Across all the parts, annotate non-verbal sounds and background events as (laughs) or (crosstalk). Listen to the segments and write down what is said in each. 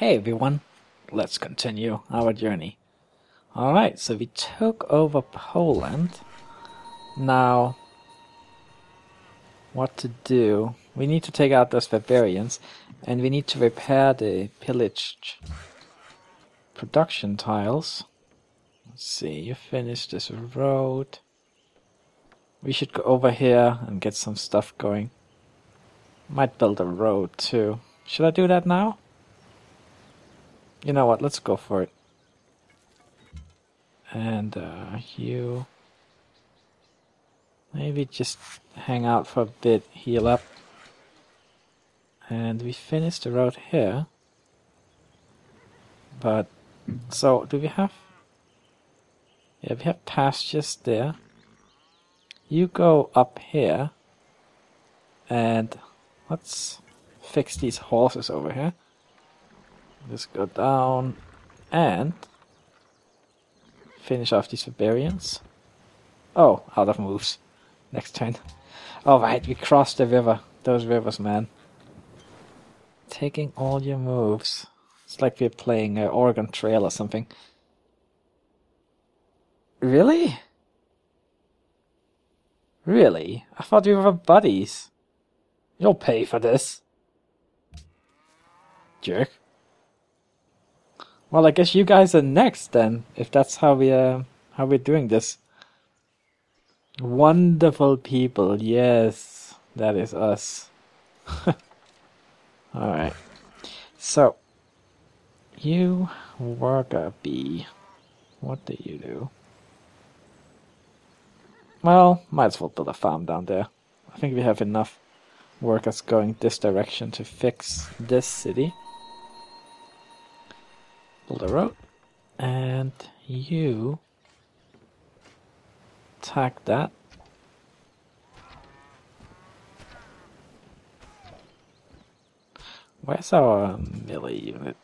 Hey everyone, let's continue our journey. Alright, so we took over Poland. Now, what to do? We need to take out those barbarians, and we need to repair the pillaged production tiles. Let's see, you finish this road. We should go over here and get some stuff going. Might build a road too. Should I do that now? You know what, let's go for it. And uh, you... Maybe just hang out for a bit, heal up. And we finished the road here. But, so, do we have... Yeah, we have pastures there. You go up here. And let's fix these horses over here. Just go down and finish off these barbarians. Oh, out of moves. Next turn. Alright, we crossed the river. Those rivers, man. Taking all your moves. It's like we're playing uh, Oregon Trail or something. Really? Really? I thought we were buddies. You'll pay for this. Jerk. Well, I guess you guys are next then, if that's how we uh, how we're doing this. Wonderful people, yes, that is us. (laughs) All right, so you worker bee, what do you do? Well, might as well build a farm down there. I think we have enough workers going this direction to fix this city a road and you tag that. Where's our melee unit?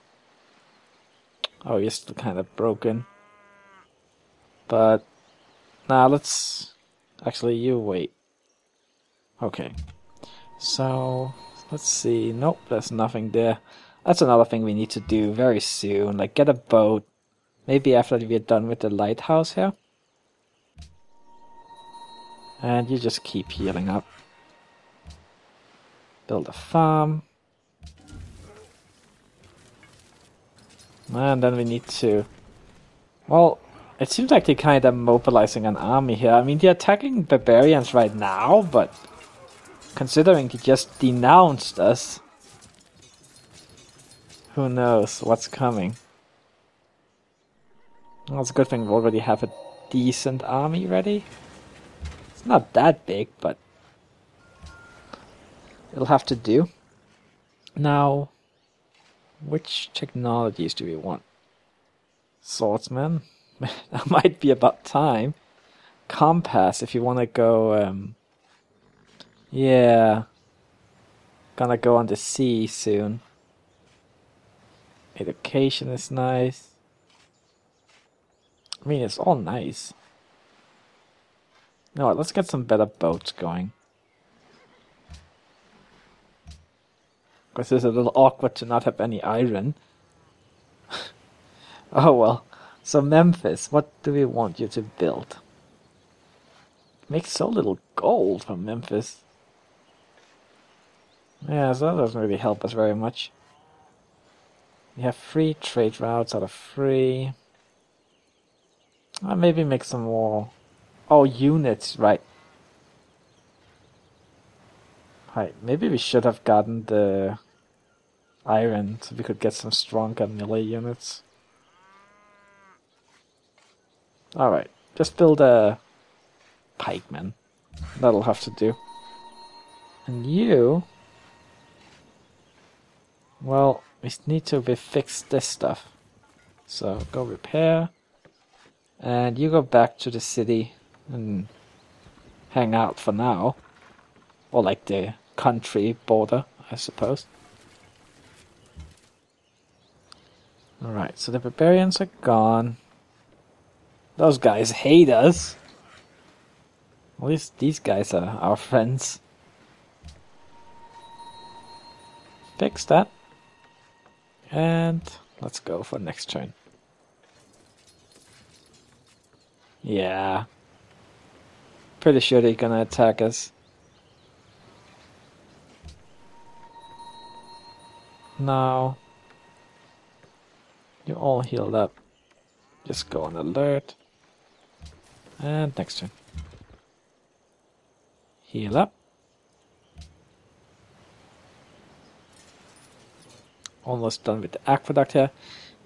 Oh he's still kind of broken. But now nah, let's actually you wait. Okay. So let's see. Nope there's nothing there that's another thing we need to do very soon. Like get a boat. Maybe after we're done with the lighthouse here. And you just keep healing up. Build a farm. And then we need to... Well, it seems like they're kind of mobilizing an army here. I mean, they're attacking barbarians right now, but... Considering they just denounced us... Who knows what's coming? Well, it's a good thing we already have a decent army ready. It's not that big, but it'll have to do. Now, which technologies do we want? Swordsman? (laughs) that might be about time. Compass, if you want to go, um, yeah, gonna go on the sea soon. Education is nice. I mean, it's all nice. No, let's get some better boats going. Because it's a little awkward to not have any iron. (laughs) oh well. So Memphis, what do we want you to build? Make so little gold from Memphis. Yeah, so that doesn't really help us very much. We have free trade routes out of free. Uh, maybe make some more. Oh, units, right. Right, maybe we should have gotten the iron so we could get some stronger melee units. Alright, just build a pikeman. That'll have to do. And you... Well, we need to fix this stuff. So go repair. And you go back to the city and hang out for now. Or like the country border, I suppose. Alright, so the barbarians are gone. Those guys hate us. At least these guys are our friends. Fix that. And let's go for next turn. Yeah. Pretty sure they're gonna attack us. Now, you're all healed up. Just go on alert. And next turn. Heal up. Almost done with the aqueduct here.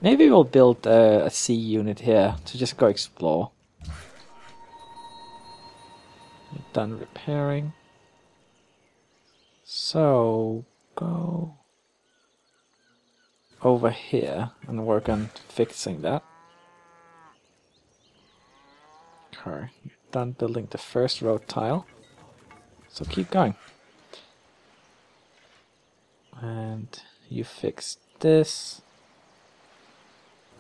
Maybe we'll build a, a C unit here to just go explore. Done repairing. So, go over here and work on fixing that. Okay, done building the first road tile. So keep going. And you fix this.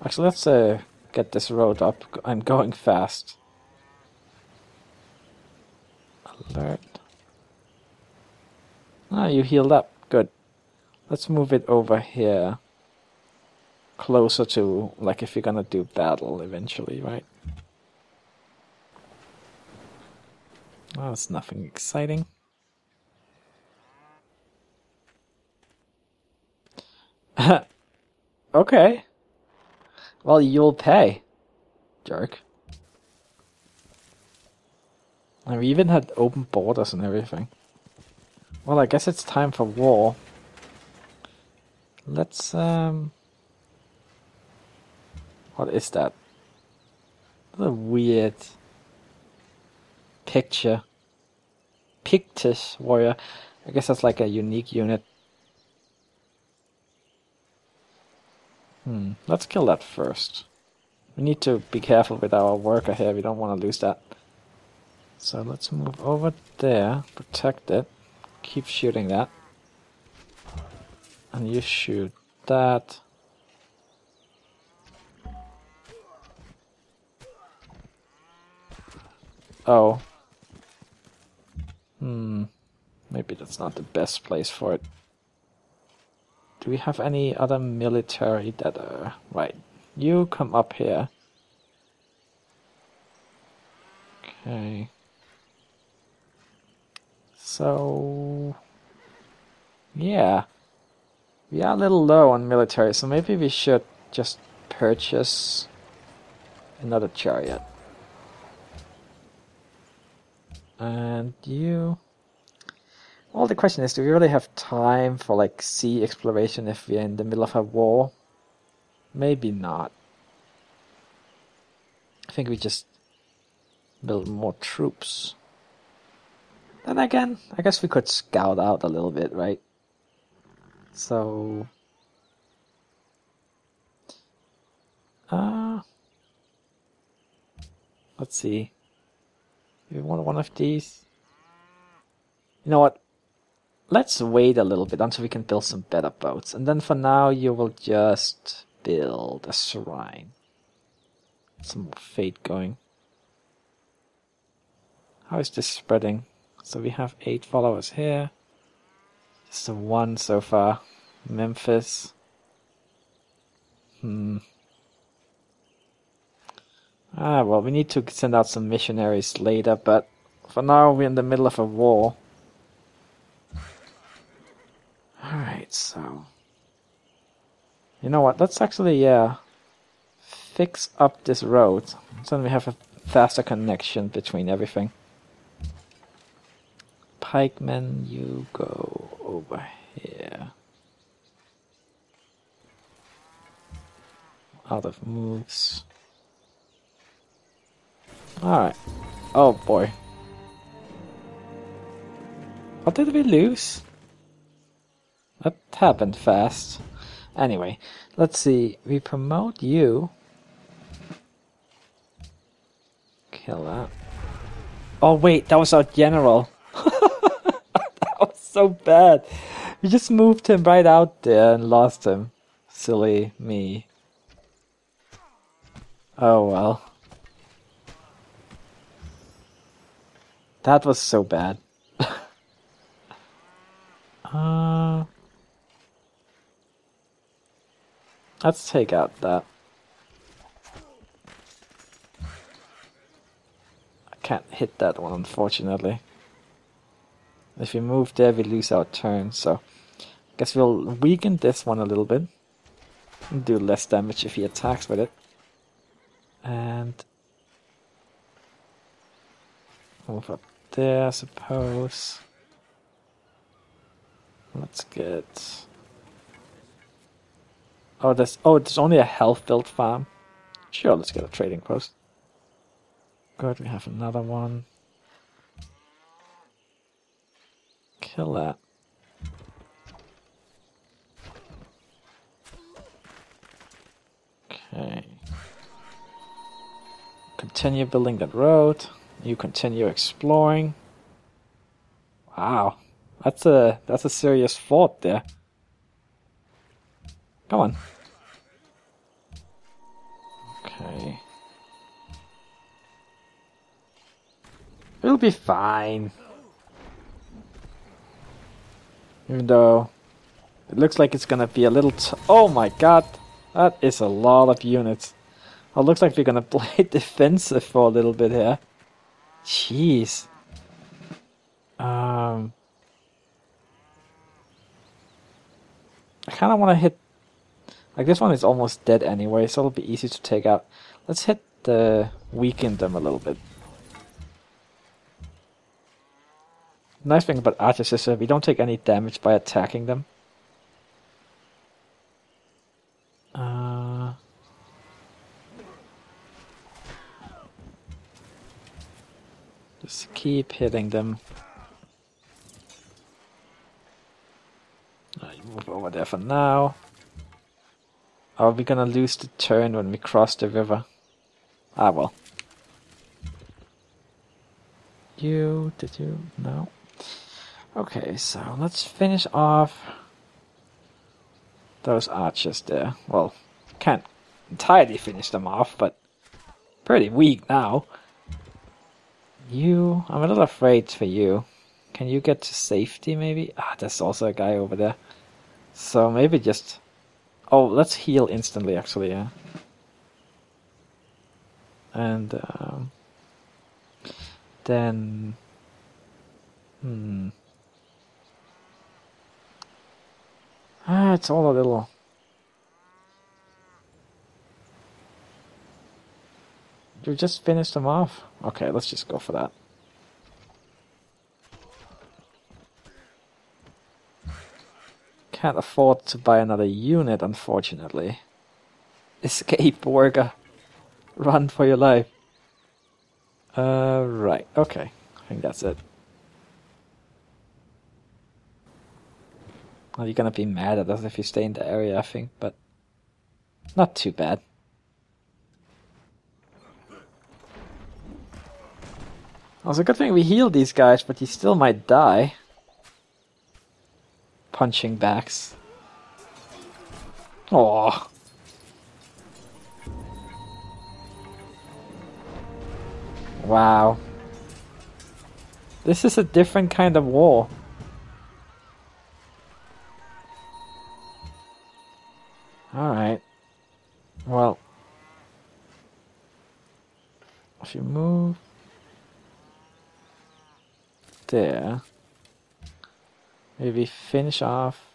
Actually, let's uh, get this road up. I'm going fast. Alert. Ah, you healed up. Good. Let's move it over here. Closer to, like, if you're gonna do battle eventually, right? Well, it's nothing exciting. Okay. Well, you'll pay, jerk. And we even had open borders and everything. Well, I guess it's time for war. Let's, um... What is that? What a weird picture. Pictish warrior. I guess that's like a unique unit. Hmm, let's kill that first. We need to be careful with our worker here, we don't want to lose that. So let's move over there, protect it, keep shooting that. And you shoot that. Oh. Hmm. Maybe that's not the best place for it. Do we have any other military that are... Right. You come up here. Okay. So... Yeah. We are a little low on military, so maybe we should just purchase another chariot. And you... Well, the question is, do we really have time for, like, sea exploration if we're in the middle of a war? Maybe not. I think we just build more troops. Then again, I guess we could scout out a little bit, right? So... Uh, let's see. You want one of these? You know what? Let's wait a little bit until we can build some better boats. And then for now, you will just build a shrine. Some more fate going. How is this spreading? So we have eight followers here. Just the one so far. Memphis. Hmm. Ah, well, we need to send out some missionaries later, but for now we're in the middle of a war. Alright, so... You know what, let's actually, yeah, fix up this road, so then we have a faster connection between everything. Pikeman, you go over here. Out of moves. Alright. Oh boy. What did we lose? That happened fast. Anyway, let's see. We promote you. Kill that. Oh wait, that was our general. (laughs) that was so bad. We just moved him right out there and lost him. Silly me. Oh well. That was so bad. (laughs) uh, Let's take out that. I can't hit that one, unfortunately. If we move there, we lose our turn, so... I guess we'll weaken this one a little bit. And do less damage if he attacks with it. And... Move up there, I suppose. Let's get... Oh, there's oh, there's only a health built farm. Sure, let's get a trading post. Good, we have another one. Kill that. Okay. Continue building that road. You continue exploring. Wow. That's a that's a serious fort there. Come on. Okay. It'll be fine. Even though it looks like it's gonna be a little. oh my god, that is a lot of units. Oh, looks like we're gonna (laughs) play defensive for a little bit here. Jeez. Um. I kind of want to hit. Like this one is almost dead anyway, so it'll be easy to take out. Let's hit the weaken them a little bit. Nice thing about archers is that we don't take any damage by attacking them. Uh, just keep hitting them. move over there for now. Are we gonna lose the turn when we cross the river? Ah well. You, did you? No. Okay, so let's finish off those archers there. Well, can't entirely finish them off, but pretty weak now. You, I'm a little afraid for you. Can you get to safety maybe? Ah, there's also a guy over there. So maybe just... Oh, let's heal instantly actually, yeah. And um, then... Hmm... Ah, it's all a little... You just finished them off? Okay, let's just go for that. Can't afford to buy another unit, unfortunately. Escape, Warga. Run for your life. Uh, right, okay. I think that's it. Well, you're gonna be mad at us if you stay in the area, I think, but not too bad. It's a good thing we healed these guys, but he still might die punching backs. Oh. Wow. This is a different kind of war. Alright. Well. If you move there. Maybe finish off.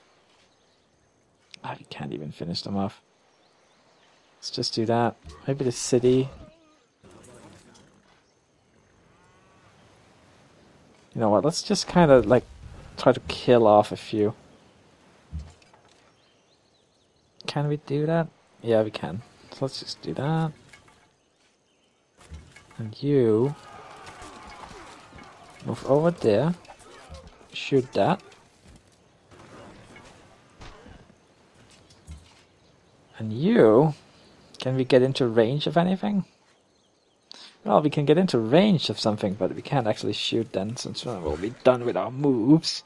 We can't even finish them off. Let's just do that. Maybe the city. You know what? Let's just kind of like try to kill off a few. Can we do that? Yeah, we can. So let's just do that. And you move over there. Shoot that. And you, can we get into range of anything? Well, we can get into range of something, but we can't actually shoot then, since we'll be done with our moves.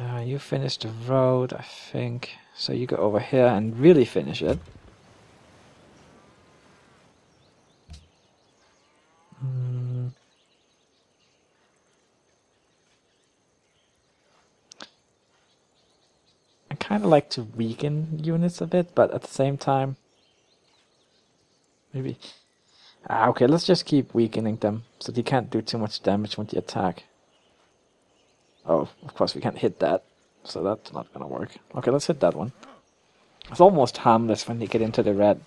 Uh, you finish the road, I think. So you go over here and really finish it. Kind of like to weaken units a bit, but at the same time, maybe. Ah, okay, let's just keep weakening them so they can't do too much damage when they attack. Oh, of course we can't hit that, so that's not gonna work. Okay, let's hit that one. It's almost harmless when they get into the red.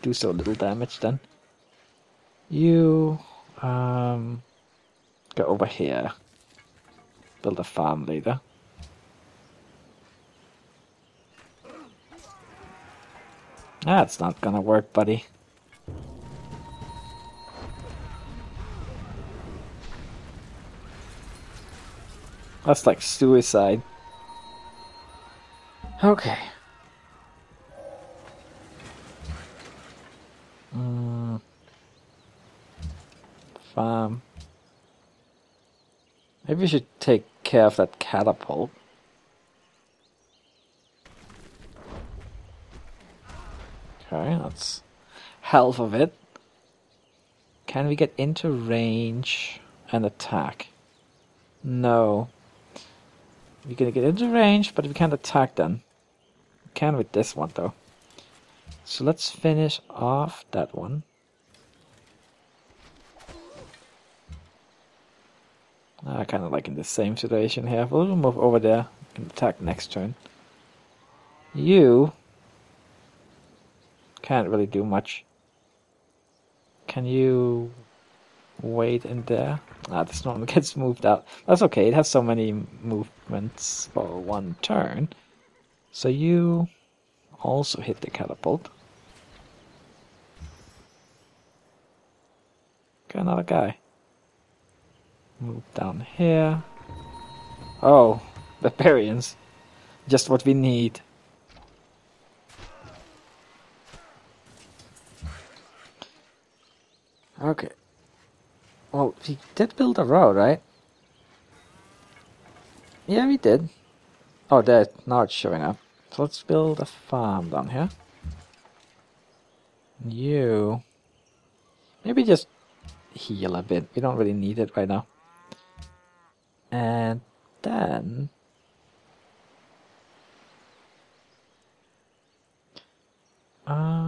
Do so little damage then. You um go over here. Build a farm later. That's not gonna work, buddy. That's like suicide. Okay. Mm. Farm. Maybe we should take care of that catapult. Half of it. Can we get into range and attack? No. We're gonna get into range, but we can't attack then. We can with this one though. So let's finish off that one. Ah, I kind of like in the same situation here. We'll move over there. and attack next turn. You can't really do much. Can you wait in there? Ah, this one (laughs) gets moved out. That's okay, it has so many movements for one turn. So you also hit the catapult. Got another guy. Move down here. Oh, barbarians. Just what we need. Okay. Well, we did build a road, right? Yeah, we did. Oh, there, now it's showing up. So let's build a farm down here. You... Maybe just heal a bit. We don't really need it right now. And then... Uh...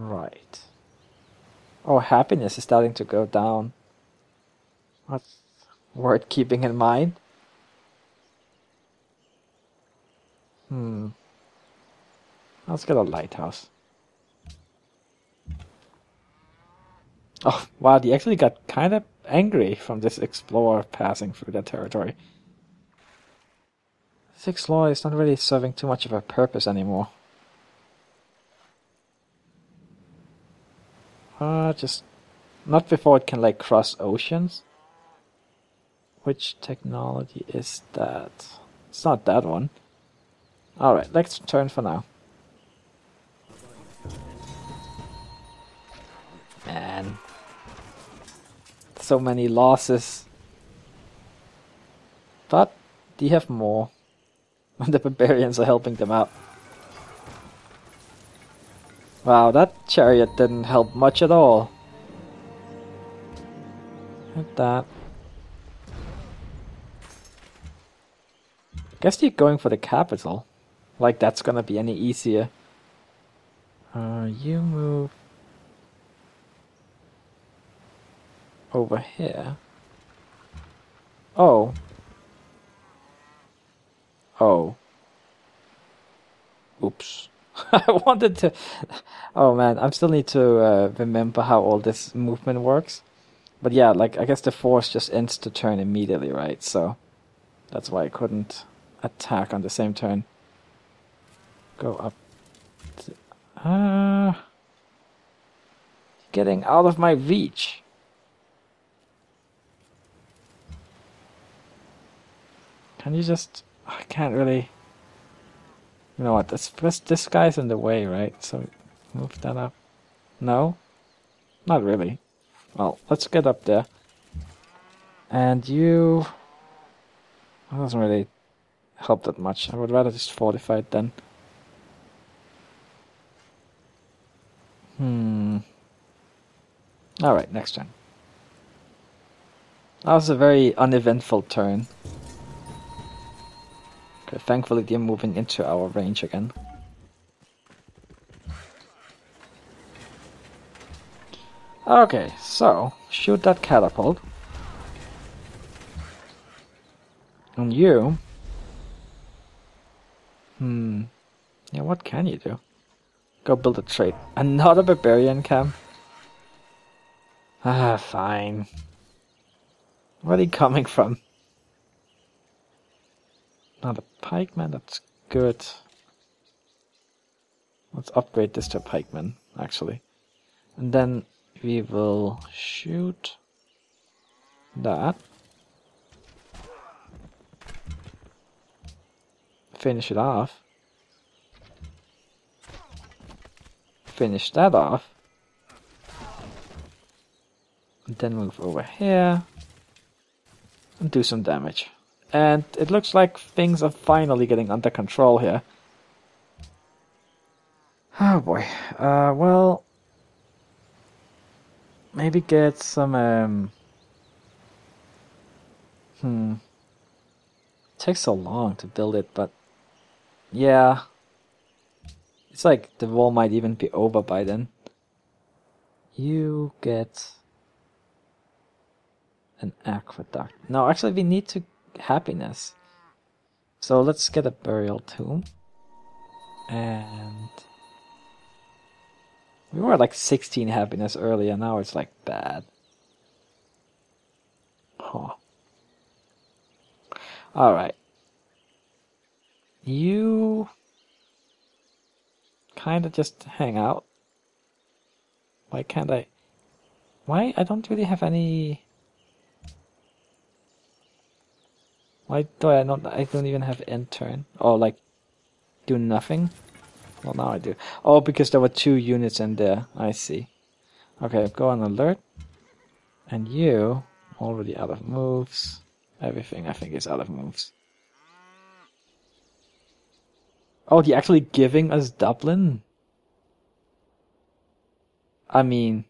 Right. Oh, happiness is starting to go down. That's worth keeping in mind. Hmm. Let's get a lighthouse. Oh, wow, they actually got kind of angry from this explorer passing through their territory. This explorer is not really serving too much of a purpose anymore. Uh, just not before it can like cross oceans. Which technology is that? It's not that one. Alright, let's turn for now. Man. So many losses. But they have more. (laughs) the barbarians are helping them out. Wow, that chariot didn't help much at all. At that. Guess they're going for the capital. Like that's gonna be any easier. Uh, you move over here. Oh. Oh. Oops. (laughs) I wanted to. Oh man, I still need to uh, remember how all this movement works. But yeah, like I guess the force just ends the turn immediately, right? So that's why I couldn't attack on the same turn. Go up. Ah, uh, getting out of my reach. Can you just? I can't really. You know what? This this this guy's in the way, right? So move that up. No, not really. Well, let's get up there. And you. That doesn't really help that much. I would rather just fortify it then. Hmm. Alright, next turn. That was a very uneventful turn. Thankfully they're moving into our range again. Okay, so shoot that catapult. And you. Hmm. Yeah, what can you do? Go build a trade. Another barbarian camp? Ah, fine. Where are they coming from? Not a pikeman, that's good. Let's upgrade this to a pikeman, actually. And then we will shoot that. Finish it off. Finish that off. And then move over here and do some damage. And it looks like things are finally getting under control here. Oh boy. Uh, well, maybe get some. Um, hmm. It takes so long to build it, but yeah. It's like the wall might even be over by then. You get an aqueduct. No, actually, we need to happiness. So let's get a burial tomb. And we were like 16 happiness earlier, now it's like bad. Huh. Alright. You kind of just hang out. Why can't I? Why? I don't really have any Why do I not? I don't even have end turn. Oh, like do nothing. Well, now I do. Oh, because there were two units in there. I see. Okay, go on alert. And you already out of moves. Everything I think is out of moves. Oh, he actually giving us Dublin? I mean...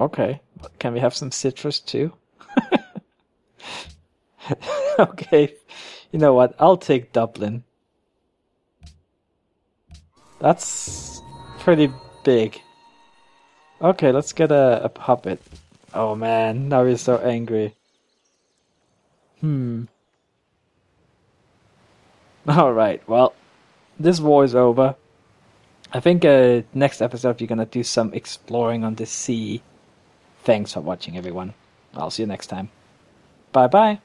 Okay, can we have some citrus too? (laughs) (laughs) okay, you know what? I'll take Dublin. That's pretty big. Okay, let's get a, a puppet. Oh man, now he's so angry. Hmm. (laughs) Alright, well, this war is over. I think uh, next episode we're gonna do some exploring on the sea. Thanks for watching, everyone. I'll see you next time. Bye bye.